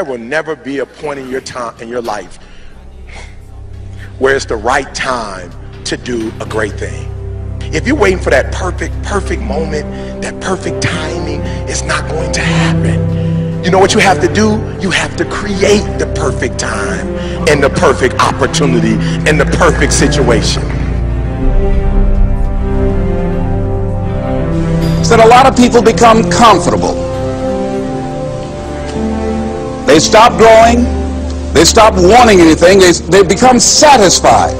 There will never be a point in your time in your life where it's the right time to do a great thing. If you're waiting for that perfect, perfect moment, that perfect timing, it's not going to happen. You know what you have to do? You have to create the perfect time and the perfect opportunity and the perfect situation. That a lot of people become comfortable. They stop growing. They stop wanting anything. They, they become satisfied.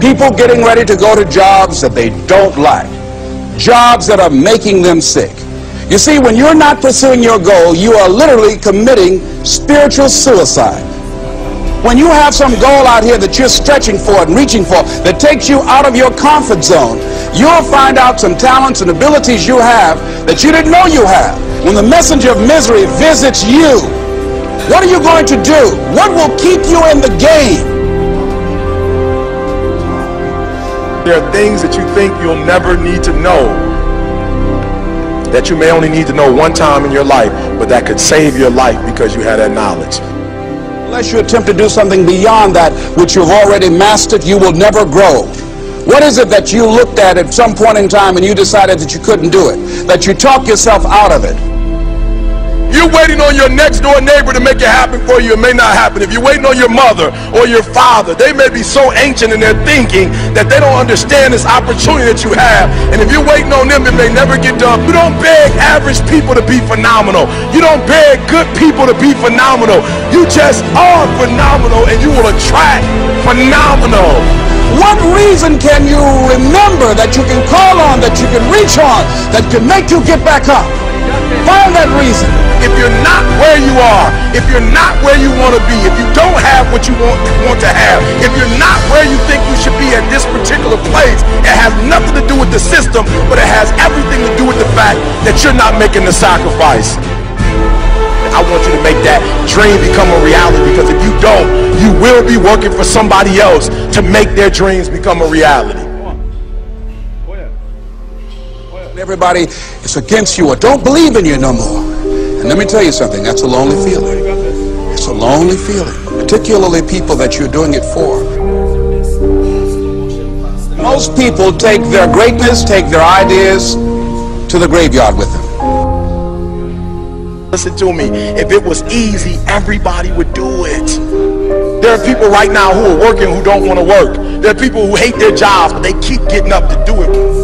People getting ready to go to jobs that they don't like, jobs that are making them sick. You see, when you're not pursuing your goal, you are literally committing spiritual suicide. When you have some goal out here that you're stretching for and reaching for that takes you out of your comfort zone, you'll find out some talents and abilities you have that you didn't know you have. When the messenger of misery visits you, what are you going to do? What will keep you in the game? There are things that you think you'll never need to know that you may only need to know one time in your life, but that could save your life because you had that knowledge. Unless you attempt to do something beyond that which you've already mastered, you will never grow. What is it that you looked at at some point in time and you decided that you couldn't do it? That you talk yourself out of it? You're waiting on your next door neighbor to make it happen for you. It may not happen. If you're waiting on your mother or your father, they may be so ancient in their thinking that they don't understand this opportunity that you have. And if you're waiting on them, it may never get done. You don't beg average people to be phenomenal. You don't beg good people to be phenomenal. You just are phenomenal and you will attract phenomenal. What reason can you remember that you can call on, that you can reach on, that can make you get back up? Find that reason. If you're not where you are, if you're not where you want to be, if you don't have what you want, want to have, if you're not where you think you should be at this particular place, it has nothing to do with the system, but it has everything to do with the fact that you're not making the sacrifice. I want you to make that dream become a reality because if you don't, you will be working for somebody else to make their dreams become a reality. Everybody is against you or don't believe in you no more. And let me tell you something, that's a lonely feeling. It's a lonely feeling, particularly people that you're doing it for. Most people take their greatness, take their ideas to the graveyard with them. Listen to me. If it was easy, everybody would do it. There are people right now who are working who don't want to work. There are people who hate their jobs, but they keep getting up to do it.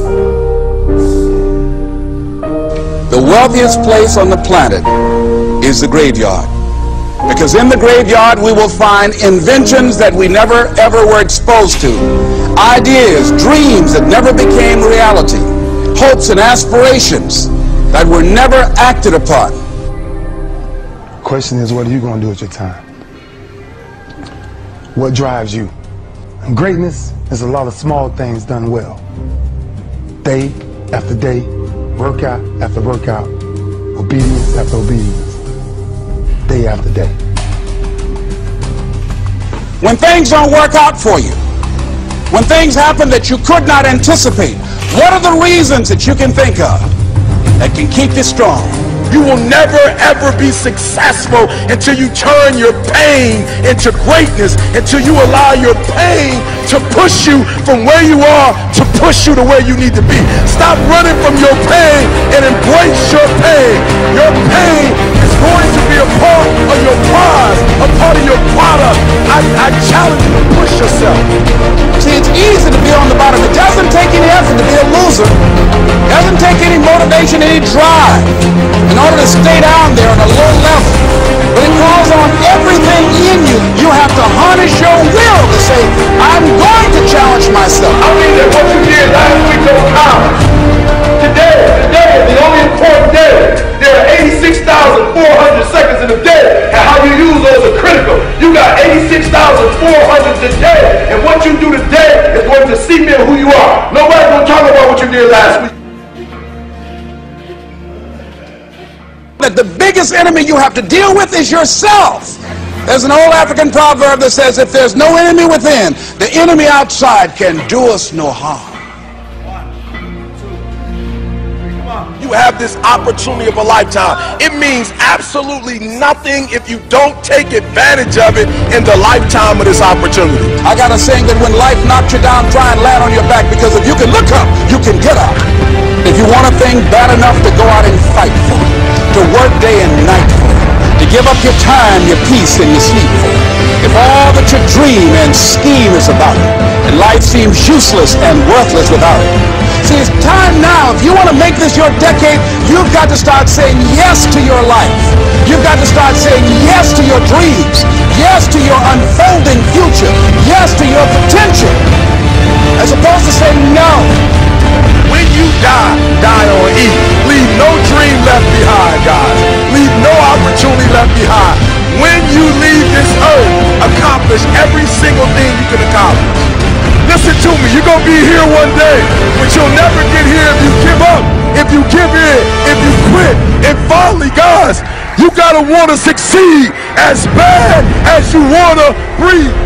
Wealthiest place on the planet is the graveyard. Because in the graveyard we will find inventions that we never ever were exposed to. Ideas, dreams that never became reality. Hopes and aspirations that were never acted upon. Question is, what are you going to do with your time? What drives you? And greatness is a lot of small things done well. Day after day, workout after workout, obedience after obedience, day after day. When things don't work out for you, when things happen that you could not anticipate, what are the reasons that you can think of that can keep you strong? You will never ever be successful until you turn your pain into greatness, until you allow your pain to push you from where you are to push you to where you need to be. Stop running from your pain and embrace your pain. Your pain is going to be a part of your prize, harness your will to say, I'm going to challenge myself. I mean that what you did last week don't count. Today, today is the only important day. There are 86,400 seconds in a day, and how you use those are critical. You got 86,400 today, and what you do today is going to cement who you are. Nobody's going to talk about what you did last week. that the biggest enemy you have to deal with is yourself. There's an old African proverb that says, if there's no enemy within, the enemy outside can do us no harm. You have this opportunity of a lifetime. It means absolutely nothing if you don't take advantage of it in the lifetime of this opportunity. I got a saying that when life knocks you down, try and land on your back because if you can look up, you can get up. If you want a thing bad enough to go out and fight for to work day and night for give up your time, your peace, and your sleep for if all that you dream and scheme is about it, and life seems useless and worthless without it, See, it's time now. If you want to make this your decade, you've got to start saying yes to your life. You've got to start saying yes to your dreams, yes to your unfolding future, yes to your potential, as opposed to saying no. When you die, die on E. Leave left behind. When you leave this earth, accomplish every single thing you can accomplish. Listen to me, you're gonna be here one day, but you'll never get here if you give up, if you give in, if you quit. And finally, guys, you gotta wanna succeed as bad as you wanna breathe.